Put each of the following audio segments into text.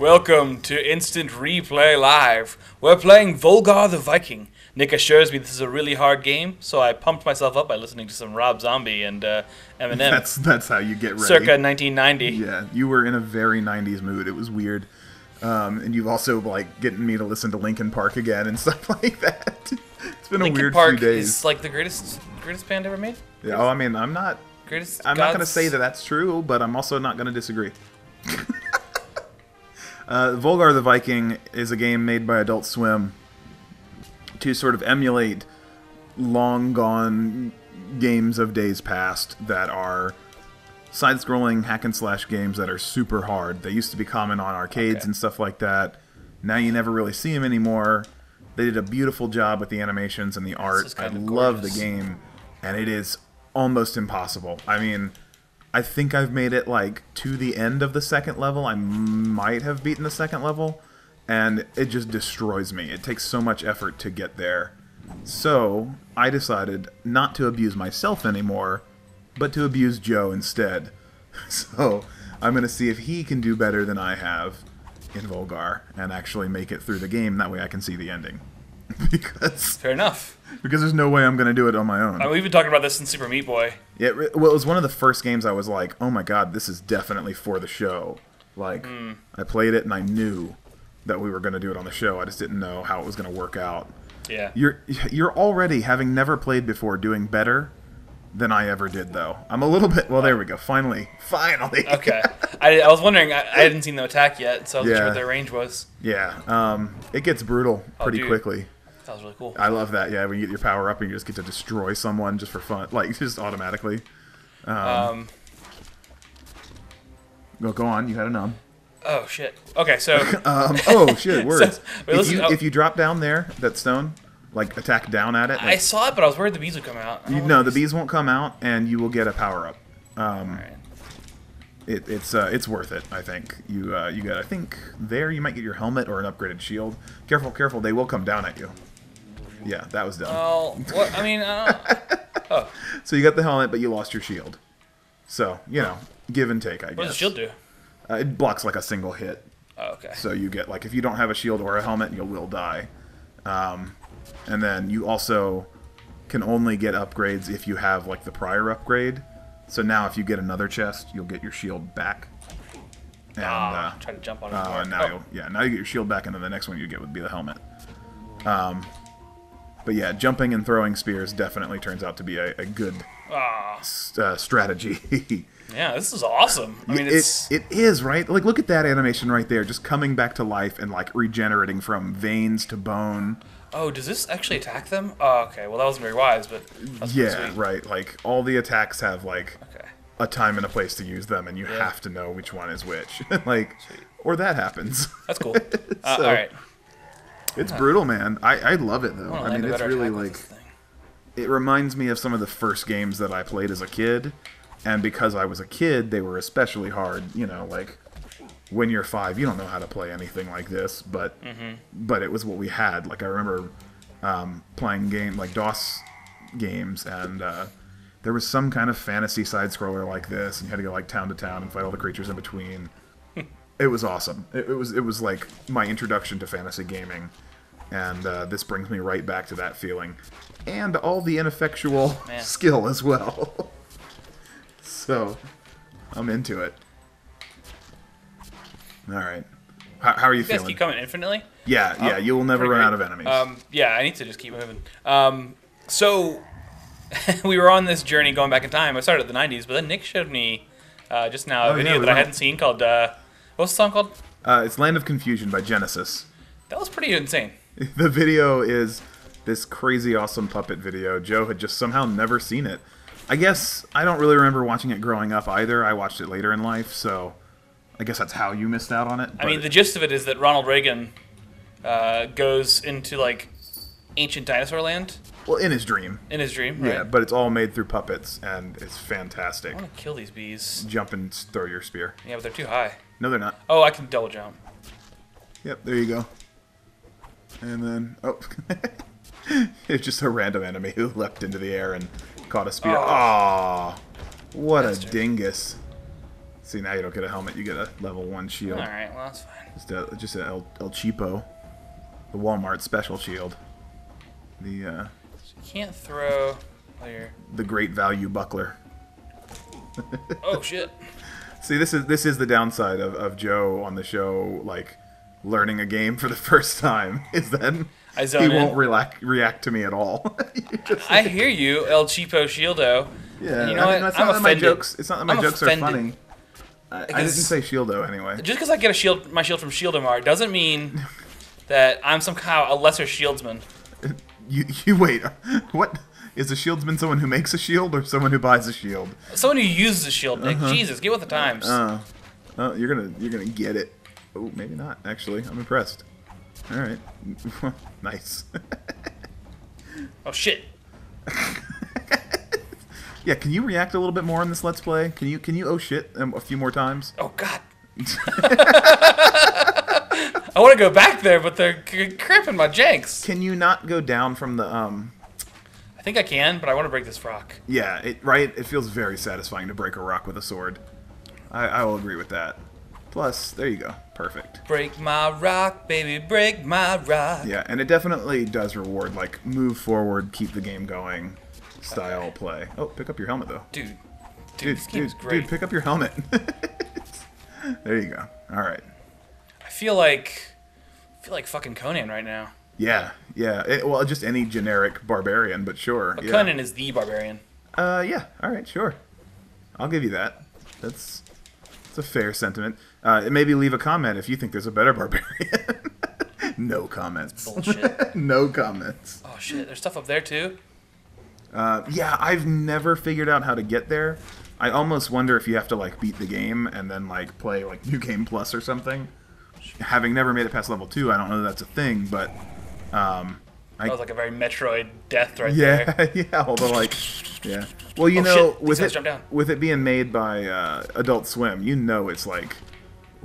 Welcome to Instant Replay Live. We're playing Volgarr the Viking. Nick assures me this is a really hard game, so I pumped myself up by listening to some Rob Zombie and uh, Eminem That's that's how you get ready. circa 1990. Yeah, you were in a very '90s mood. It was weird, um, and you've also like getting me to listen to Linkin Park again and stuff like that. It's been a weird Park few days. is like the greatest greatest band ever made. yeah, oh, I mean, I'm not. Greatest. I'm not going to say that that's true, but I'm also not going to disagree. uh, Volgarr the Viking is a game made by Adult Swim to sort of emulate long gone games of days past that are side scrolling hack and slash games that are super hard. They used to be common on arcades Okay. and stuff like that. Now you never really see them anymore. They did a beautiful job with the animations and the art. I love the game, and it is almost impossible. I mean, I think I've made it like to the end of the second level. I might have beaten the second level, and it just destroys me. It takes so much effort to get there. So I decided not to abuse myself anymore, but to abuse Joe instead. So I'm going to see if he can do better than I have in Volgarr and actually make it through the game. That way I can see the ending. because Fair enough. because there's no way I'm going to do it on my own. I mean, we've been talking about this in Super Meat Boy. Yeah, well, it was one of the first games I was like, "Oh my god, this is definitely for the show." Like, Hmm. I played it and I knew that we were going to do it on the show. I just didn't know how it was going to work out. Yeah. You're you're already having never played before doing better than I ever did though. I'm a little bit well there we go. Finally. Finally. Okay. I, I was wondering. I, I hadn't seen the attack yet, so I wasn't sure Yeah. what their range was. yeah. Um it gets brutal pretty Oh, quickly. That was really cool. I love that. Yeah, when you get your power up and you just get to destroy someone just for fun, like just automatically. Um. Go go on. You had a num. Oh shit. Okay, so Um, oh shit, words. wait, if you oh. if you drop down there, that stone, like attack down at it. I saw it, but I was worried the bees would come out. you, no, the bees won't come out, and you will get a power up. Um, it, it's uh, it's worth it. I think you uh, you get. I think there you might get your helmet or an upgraded shield. Careful, careful. They will come down at you. Yeah, that was dumb. Well, what? I mean, I don't, so you got the helmet, but you lost your shield. So you know, give and take. I guess. what does the shield do? Uh, it blocks like a single hit. Oh, okay. So you get like if you don't have a shield or a helmet, you will die. Um, and then you also can only get upgrades if you have like the prior upgrade. So now if you get another chest, you'll get your shield back. And ah, uh, try to jump on it. oh, and now you'll, yeah, now you get your shield back, and then the next one you get would be the helmet. Um, but yeah, jumping and throwing spears definitely turns out to be a, a good s- uh, strategy. yeah, this is awesome. I mean, it, it's it is right. Like, look at that animation right there, just coming back to life and like regenerating from veins to bone. oh, does this actually attack them? Oh, okay. Well, that wasn't very wise, but that's Yeah, sweet. right. Like all the attacks have like Okay. a time and a place to use them, and you Yeah. have to know which one is which. like, or that happens. That's cool. Uh, So- all right. It's brutal, man. I, I love it though. I, I mean, it's really like it reminds me of some of the first games that I played as a kid, and because I was a kid, they were especially hard. You know, like when you're five, you don't know how to play anything like this, but Mm-hmm. but it was what we had. Like I remember um, playing game like DOS games, and uh, there was some kind of fantasy side scroller like this, and you had to go like town to town and fight all the creatures in between. it was awesome. It, it was it was like my introduction to fantasy gaming, and uh, this brings me right back to that feeling, and all the ineffectual Man. skill as well. so, I'm into it. All right, how, how are you You guys feeling? keep coming infinitely. yeah, yeah, Oh, you will never run great. out of enemies. Um, yeah, I need to just keep moving. Um, so we were on this journey going back in time. I started at the '90s, but then Nick showed me uh, just now a Oh, video we that I hadn't seen called uh, what's the song called? Uh, it's Land of Confusion by Genesis. That was pretty insane. The video is this crazy awesome puppet video. Joe had just somehow never seen it. I guess I don't really remember watching it growing up either. I watched it later in life, so I guess that's how you missed out on it. I mean, the gist of it is that Ronald Reagan uh, goes into like ancient dinosaur land well, in his dream. in his dream. Right? Yeah, but it's all made through puppets, and it's fantastic. I want to kill these bees. Jump and throw your spear. Yeah, but they're too high. No, they're not. Oh, I can double jump. Yep, there you go. And then, oh, it's just a random enemy who leapt into the air and caught a spear. Oh. Aw, what Bastard. a dingus. See, now you don't get a helmet, you get a level 1 shield. Alright, well, that's fine. Just a, just a El, El Cheapo. The Walmart special shield. The, uh, You can't throw. Oh, you're- the great value buckler. oh shit. See, this is this is the downside of, of Joe on the show, like learning a game for the first time, is I he in. won't relax, react to me at all. Just- I hear you, El Cheapo Shieldo. yeah, you know I mean, what? it's I'm not that my jokes. It's not that my I'm jokes offended. are funny. I, I didn't say Shieldo anyway. Just because I get a shield, my shield from Shieldomar, doesn't mean that I'm somehow a lesser shieldsman. You you wait. What is a shieldsman? Someone who makes a shield or someone who buys a shield? Someone who uses a shield, Nick. Jesus, get with the times. Uh, oh, you're gonna you're gonna get it. Oh, maybe not. Actually, I'm impressed. All right, nice. oh shit. yeah, can you react a little bit more in this let's play? Can you can you oh shit um, a few more times? Oh god. I want to go back there, but they're c- cramping my janks. Can you not go down from the um? I think I can, but I want to break this rock. Yeah, it right. It feels very satisfying to break a rock with a sword. I, I will agree with that. Plus, there you go. Perfect. Break my rock, baby, break my rock. Yeah, and it definitely does reward like move forward, keep the game going, style play. Oh, pick up your helmet though. Dude, dude, Dude, dude, great. dude, pick up your helmet. there you go. All right. I feel like, I feel like fucking Conan right now. Yeah, yeah. It, well, just any generic barbarian, but sure. But yeah. Conan is the barbarian. Uh, yeah. All right, sure. I'll give you that. That's that's a fair sentiment. Uh, maybe leave a comment if you think there's a better barbarian. no comments. Bullshit. no comments. oh shit, there's stuff up there too. Uh, yeah, I've never figured out how to get there. I almost wonder if you have to like beat the game and then like play like New Game Plus or something. Having never made it past level two, I don't know that that's a thing, but um, That was like a very Metroid death right there. yeah, yeah. Although like, yeah. Well, you Oh, know. With it with it being made by uh, Adult Swim, you know it's like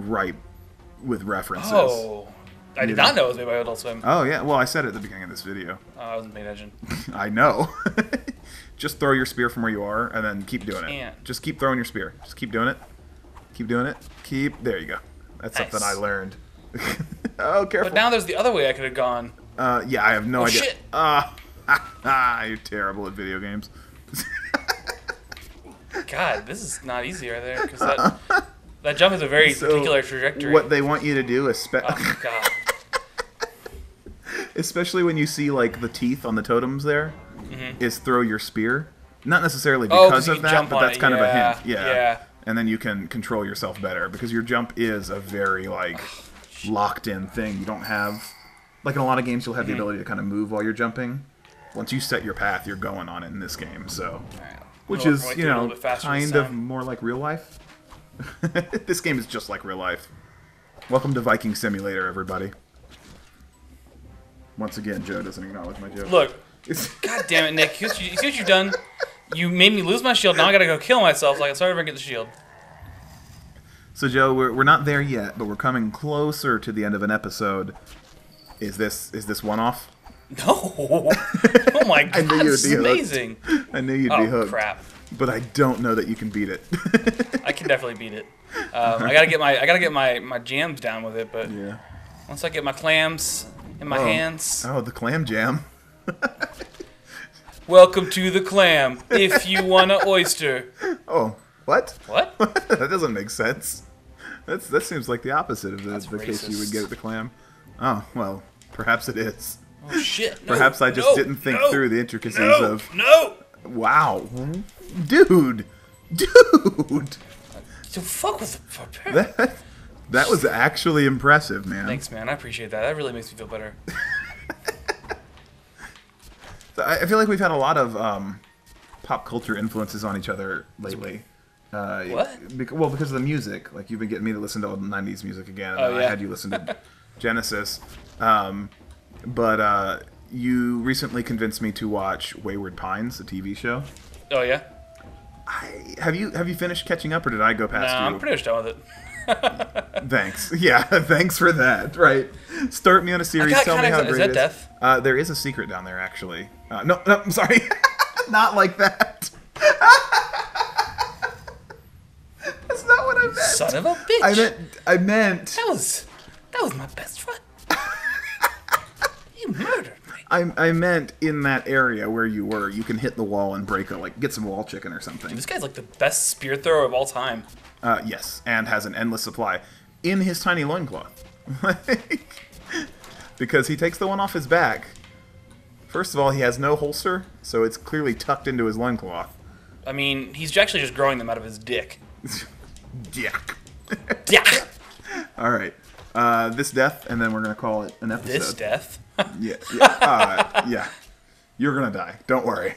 ripe with references. Oh, I did not know it was made by Adult Swim. Oh yeah. Well, I said it at the beginning of this video. Oh, I wasn't paying attention. I know. Just throw your spear from where you are, and then keep doing it. Can't. Just keep throwing your spear. Just keep doing it. Keep doing it. Keep. There you go. That's something I learned. oh, careful. But now there's the other way I could have gone. uh, yeah, I have no Oh, idea. shit. Ah, you're terrible at video games. God, this is not easy right there because that that jump is a very So, particular trajectory. What they want you to do, espe- Oh God. especially when you see like the teeth on the totems there, is throw your spear. Not necessarily Mm-hmm. Oh, 'cause because you of that, but that's it, kind of a hint. Yeah. yeah. And then you can control yourself better because your jump is a very like locked in thing. You don't have like in a lot of games you'll have Mm-hmm. the ability to kind of move while you're jumping. Once you set your path, you're going on it in this game. So, Alright, which is you through it a know little bit faster this kind of more like real life. this game is just like real life. Welcome to Viking Simulator, everybody. Once again, Joe doesn't acknowledge my joke. Look, God damn it, Nick. You see what you've done? You made me lose my shield. Now I gotta go kill myself. So I can start over and get the shield. so, Joe, we're, we're not there yet, but we're coming closer to the end of an episode. Is this is this one off? No. Oh my god, I knew you would this is be hooked. amazing. I knew you'd be Oh hooked, crap. But I don't know that you can beat it. I can definitely beat it. Um, I gotta get my I gotta get my, my jams down with it, but yeah. once I get my clams in my Oh. hands, Oh, the clam jam. welcome to the clam. If you want an oyster, Oh, what? what? that doesn't make sense. That's that seems like the opposite of the, That's the case you would get at the clam. Oh well, perhaps it is. Oh shit! No, Perhaps I just no, didn't think no, through the intricacies No, of. no. Wow, dude, dude, So fuck with the that that was actually impressive, man. Thanks, man. I appreciate that. That really makes me feel better. I I feel like we've had a lot of um, pop culture influences on each other lately. Uh, What? well, because of the music. Like you've been getting me to listen to old '90s music again, and Oh, I had you listen to Genesis. Um, but uh, you recently convinced me to watch Wayward Pines, the TV show. Oh yeah. I, have you have you finished catching up, or did I go past you? I'm pretty much done with it. Thanks. Yeah, thanks for that. Right. Start me on a series. Tell me how ex- is great that it death? Uh, there is a secret down there, actually. Uh, no, no, I'm sorry. Not like that. That's not what I meant. son of a bitch. I meant. I meant. that was that was my best friend. you murdered. I, I meant in that area where you were, you can hit the wall and break a like get some wall chicken or something. This guy's like the best spear thrower of all time. Uh, yes, and has an endless supply in his tiny loincloth. because he takes the one off his back. First of all, he has no holster, so it's clearly tucked into his loincloth. I mean, he's actually just growing them out of his dick. Yeah. Yeah. all right. Uh, this death, and then we're gonna call it an episode. This death. Yeah. Yeah. Uh, yeah. You're gonna die. Don't worry.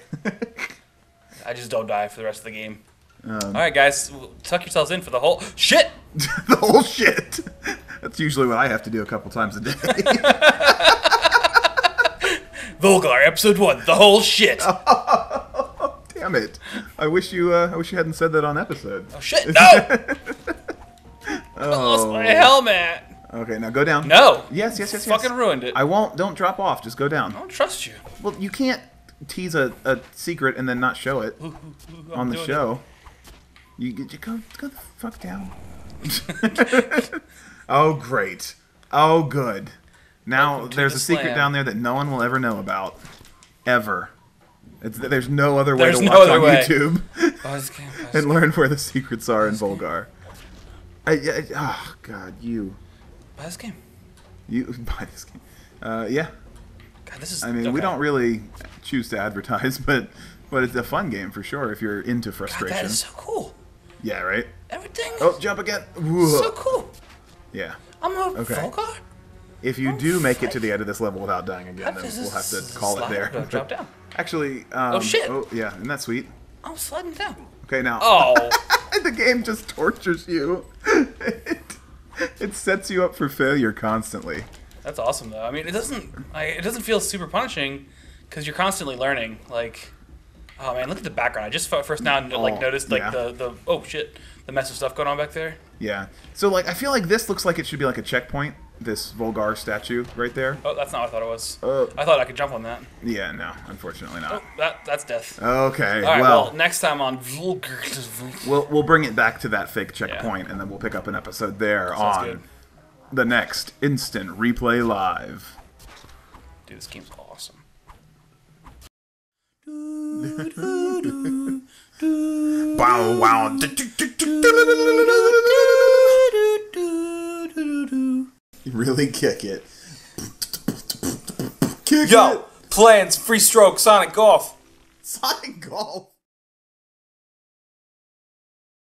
I just don't die for the rest of the game. Um, All right, guys, tuck yourselves in for the whole shit. the whole shit. That's usually what I have to do a couple times a day. Volgarr, episode one, the whole shit. Oh, Damn it! I wish you. Uh, I wish you hadn't said that on episode. Oh shit! No! I lost my helmet. Okay, now go down. No. Yes, yes, yes, yes. Fucking ruined it. I won't. Don't drop off. Just go down. I don't trust you. Well, you can't tease a, a secret and then not show it Ooh, ooh, ooh, on the show. You, you go go the fuck down. oh great. Oh good. Now Welcome there's the a secret slam. down there that no one will ever know about, ever. It's, there's no other way There's to no watch on way. YouTube it. This game- this- and learn where the secrets are in Volgarr. I, I, oh god, you Buy this game. you buy this game. Uh, yeah. God, this is. I mean, we don't really choose to advertise, but but it's a fun game for sure if you're into frustration. God, that is so cool. Yeah, right. Everything. Oh, jump again. Whoa. so cool. Yeah. I'm a Okay. Volgarr. If you Oh, do make it to the end of this level without dying again, then we'll have to call it there. drop down? Actually, um, shit. Oh yeah, isn't that sweet? I'm sliding down. Okay, now. Oh. the game just tortures you. It, sets you up for failure constantly. That's awesome, though. I mean, it doesn't. I, it doesn't feel super punishing because you're constantly learning. Like, oh man, look at the background. I just first now like Oh, noticed like yeah. the the oh shit, the mess of stuff going on back there. Yeah. So like, I feel like this looks like it should be like a checkpoint. This Volgarr statue right there. Oh, that's not what I thought it was. Oh. I thought I could jump on that. Yeah, no, unfortunately Oh, not. that that's death. Okay, All right. well, Well, next time on Vulgar. We'll we'll bring it back to that fake checkpoint, and then we'll pick up an episode there Sounds on good. the next instant replay live. Dude, this game's awesome. Wow, wow. Really kick it. Kick Yo, it. plans, free stroke, Sonic Golf. Sonic Golf.